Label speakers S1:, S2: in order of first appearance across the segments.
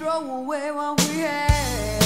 S1: throw away what we had.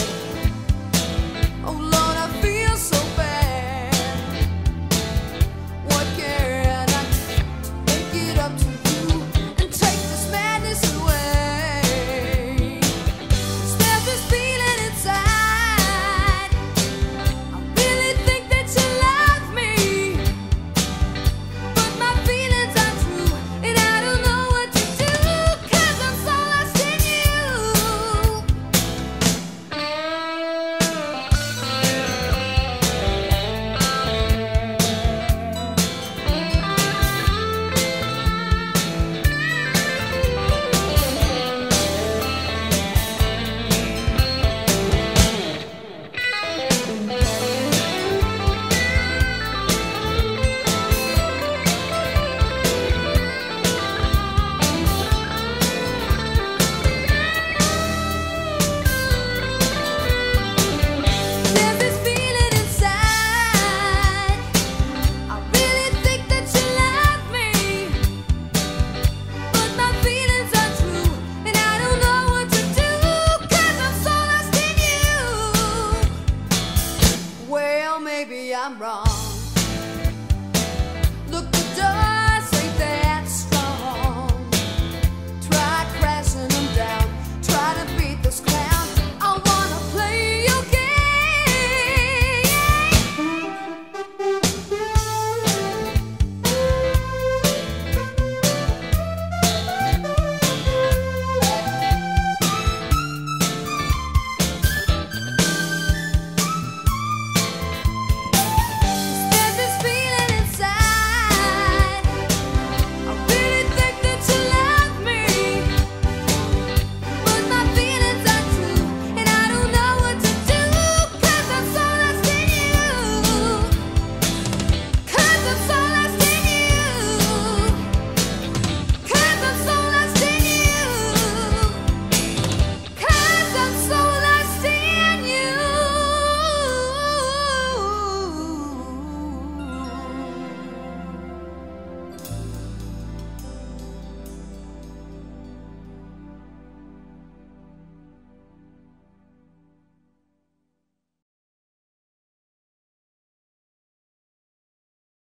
S1: Wrong. Look the door.